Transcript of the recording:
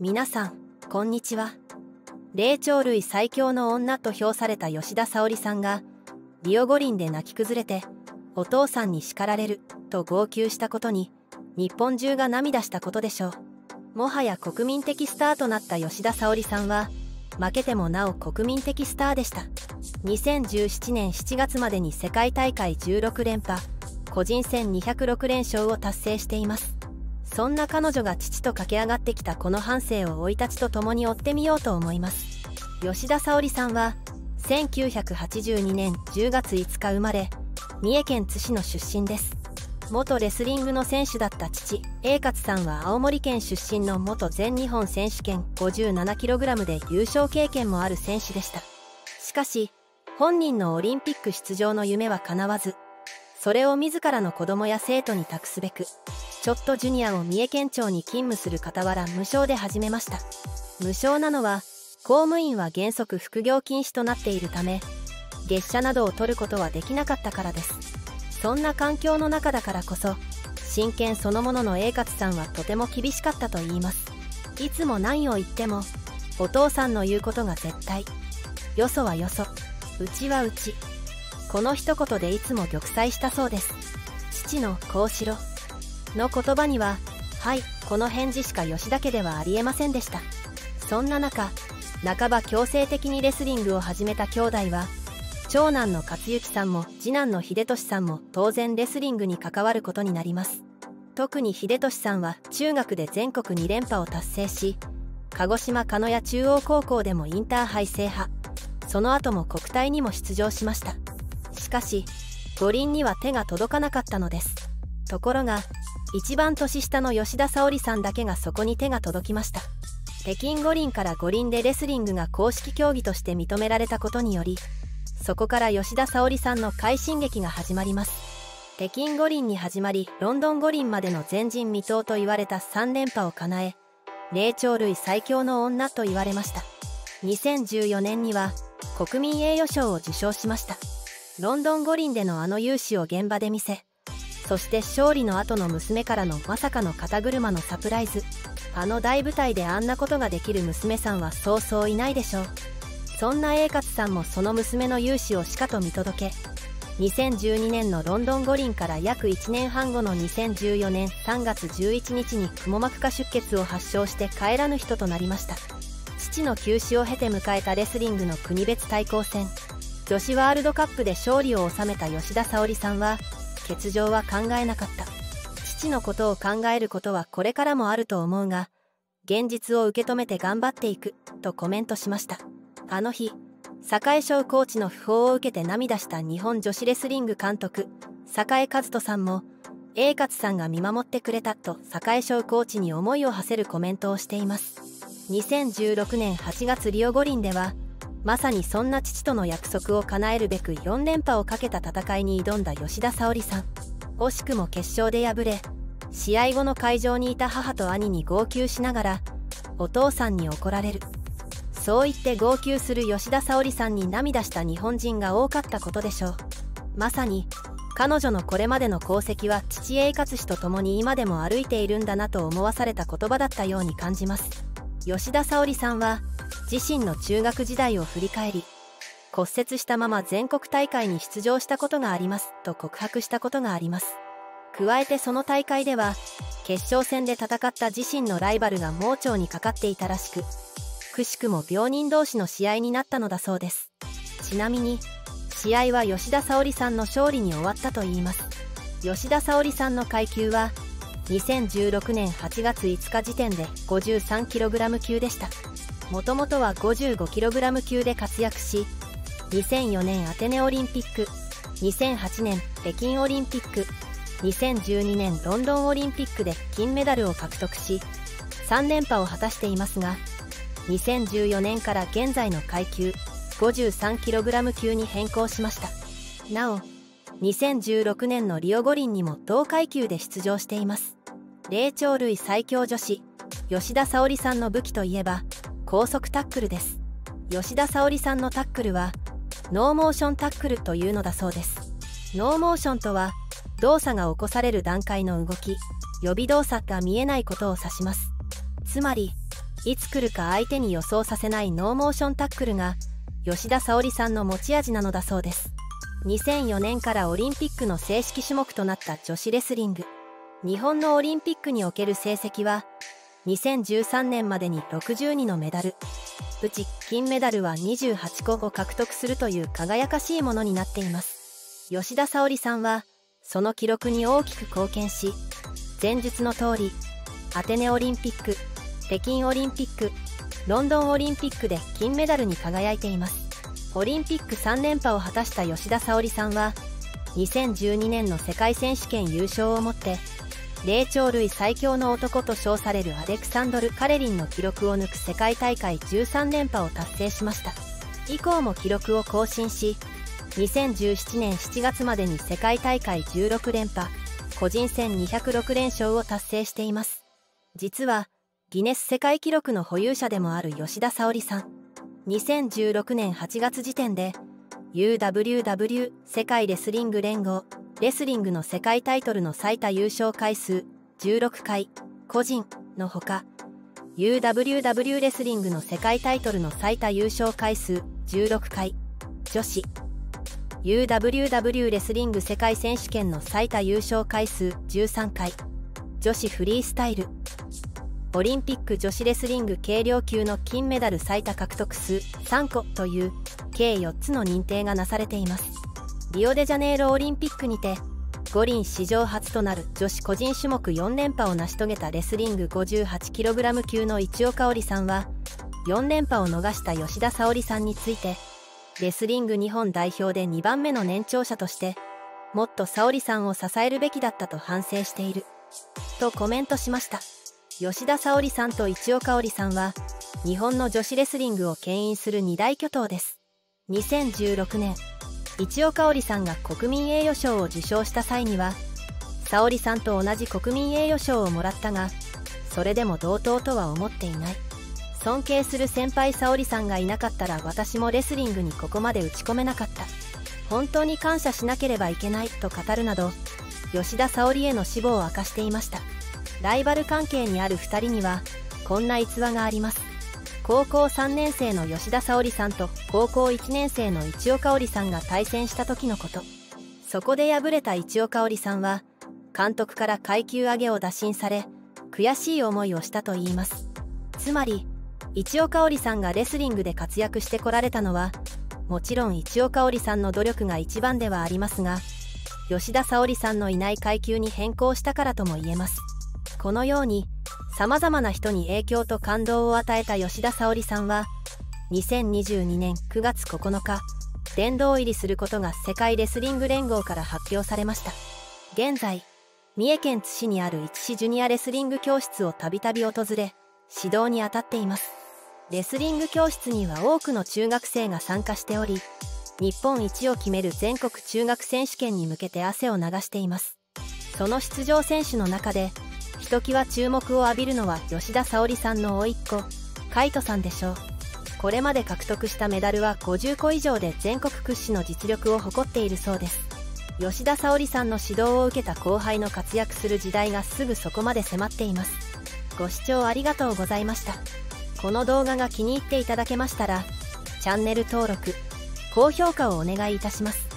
皆さんこんにちは。霊長類最強の女と評された吉田沙保里さんがリオ五輪で泣き崩れてお父さんに叱られると号泣したことに日本中が涙したことでしょう。もはや国民的スターとなった吉田沙保里さんは負けてもなお国民的スターでした。2017年7月までに世界大会16連覇個人戦206連勝を達成しています。そんな彼女が父と駆け上がってきたこの半生を生い立ちと共に追ってみようと思います。吉田沙保里さんは1982年10月5日生まれ三重県津市の出身です。元レスリングの選手だった父栄勝さんは青森県出身の元全日本選手権 57kg で優勝経験もある選手でした。しかし本人のオリンピック出場の夢は叶わずそれを自らの子供や生徒に託すべくちょっとジュニアを三重県庁に勤務する傍ら無償で始めました。無償なのは公務員は原則副業禁止となっているため月謝などを取ることはできなかったからです。そんな環境の中だからこそ真剣そのものの栄勝さんはとても厳しかったと言います。いつも何を言ってもお父さんの言うことが絶対。よそはよそ。うちはうち。この一言でいつも玉砕したそうです。父の「こうしろ」の言葉には「はいこの返事しか吉田家ではありえませんでした。そんな中半ば強制的にレスリングを始めた兄弟は長男の克行さんも次男の秀俊さんも当然レスリングに関わることになります。特に秀俊さんは中学で全国2連覇を達成し鹿児島鹿屋中央高校でもインターハイ制覇。その後も国体にも出場しました。しかし五輪には手が届かなかったのです。ところが一番年下の吉田沙保里さんだけがそこに手が届きました。北京五輪から五輪でレスリングが公式競技として認められたことによりそこから吉田沙保里さんの快進撃が始まります。北京五輪に始まりロンドン五輪までの前人未到と言われた3連覇を叶え霊長類最強の女と言われました。2014年には国民栄誉賞を受賞しました。ロンドン五輪でのあの勇姿を現場で見せそして勝利の後の娘からのまさかの肩車のサプライズ。あの大舞台であんなことができる娘さんはそうそういないでしょう。そんな栄勝さんもその娘の勇姿をしかと見届け。2012年のロンドン五輪から約1年半後の2014年3月11日にくも膜下出血を発症して帰らぬ人となりました。父の休止を経て迎えたレスリングの国別対抗戦。女子ワールドカップで勝利を収めた吉田沙保里さんは欠場は考えなかった。父のことを考えることはこれからもあると思うが現実を受け止めて頑張っていくとコメントしました。あの日栄翔コーチの訃報を受けて涙した日本女子レスリング監督栄和人さんも栄勝さんが見守ってくれたと栄翔コーチに思いを馳せるコメントをしています。2016年8月リオ五輪ではまさにそんな父との約束を叶えるべく4連覇をかけた戦いに挑んだ吉田沙保里さん。惜しくも決勝で敗れ試合後の会場にいた母と兄に号泣しながらお父さんに怒られる。そう言って号泣する吉田沙保里さんに涙した日本人が多かったことでしょう。まさに彼女のこれまでの功績は父栄勝氏と共に今でも歩いているんだなと思わされた言葉だったように感じます。吉田沙保里さんは自身の中学時代を振り返り骨折したまま全国大会に出場したことがありますと告白したことがあります。加えてその大会では決勝戦で戦った自身のライバルが盲腸にかかっていたらしくくしくも病人同士の試合になったのだそうです。ちなみに試合は吉田沙保里さんの勝利に終わったといいます。吉田沙保里さんの階級は2016年8月5日時点で 53kg 級でした。もともとは 55kg 級で活躍し2004年アテネオリンピック2008年北京オリンピック2012年ロンドンオリンピックで金メダルを獲得し3連覇を果たしていますが2014年から現在の階級 53kg 級に変更しました。なお2016年のリオ五輪にも同階級で出場しています。霊長類最強女子吉田沙保里さんの武器といえば高速タックルです。吉田沙保里さんのタックルはノーモーションタックルというのだそうです。ノーモーションとは動作が起こされる段階の動き予備動作が見えないことを指します。つまりいつ来るか相手に予想させないノーモーションタックルが吉田沙保里さんの持ち味なのだそうです。2004年からオリンピックの正式種目となった女子レスリング。日本のオリンピックにおける成績は2013年までに62のメダル。うち金メダルは28個を獲得するという輝かしいものになっています。吉田沙保里さんはその記録に大きく貢献し前述の通りアテネオリンピック北京オリンピックロンドンオリンピックで金メダルに輝いています。オリンピック3連覇を果たした吉田沙保里さんは2012年の世界選手権優勝をもって霊長類最強の男と称されるアレクサンドル・カレリンの記録を抜く世界大会13連覇を達成しました。以降も記録を更新し2017年7月までに世界大会16連覇個人戦206連勝を達成しています。実はギネス世界記録の保有者でもある吉田沙保里さん。2016年8月時点で UWW 世界レスリング連合レスリングの世界タイトルの最多優勝回数16回個人のほか UWW レスリングの世界タイトルの最多優勝回数16回女子。UWW レスリング世界選手権の最多優勝回数13回女子フリースタイル。オリンピック女子レスリング軽量級の金メダル最多獲得数3個という計4つの認定がなされています。リオデジャネイロオリンピックにて五輪史上初となる女子個人種目4連覇を成し遂げたレスリング 58kg 級の一岡織さんは4連覇を逃した吉田沙保里さんについてレスリング日本代表で2番目の年長者としてもっと沙織さんを支えるべきだったと反省しているとコメントしました。吉田沙保里さんと一岡織さんは日本の女子レスリングを牽引する二大巨頭です。2016年一岡織さんが国民栄誉賞を受賞した際には沙織さんと同じ国民栄誉賞をもらったがそれでも同等とは思っていない。尊敬する先輩沙織さんがいなかったら私もレスリングにここまで打ち込めなかった。本当に感謝しなければいけないと語るなど吉田沙織への死亡を明かしていました。ライバル関係にある2人にはこんな逸話があります。高校3年生の吉田沙保里さんと高校1年生の一岡織さんが対戦した時のこと。そこで敗れた一岡織さんは監督から階級上げを打診され悔しい思いをしたといいます。つまり一岡織さんがレスリングで活躍してこられたのはもちろん一岡織さんの努力が一番ではありますが吉田沙保里さんのいない階級に変更したからとも言えます。このようにさまざまな人に影響と感動を与えた吉田沙保里さんは2022年9月9日殿堂入りすることが世界レスリング連合から発表されました。現在三重県津市にある一市ジュニアレスリング教室をたびたび訪れ指導に当たっています。レスリング教室には多くの中学生が参加しており日本一を決める全国中学選手権に向けて汗を流しています。その出場選手の中でひときわ注目を浴びるのは吉田沙保里さんの甥っ子海斗さんでしょう。これまで獲得したメダルは50個以上で全国屈指の実力を誇っているそうです。吉田沙保里さんの指導を受けた後輩の活躍する時代がすぐそこまで迫っています。ご視聴ありがとうございました。この動画が気に入っていただけましたらチャンネル登録高評価をお願いいたします。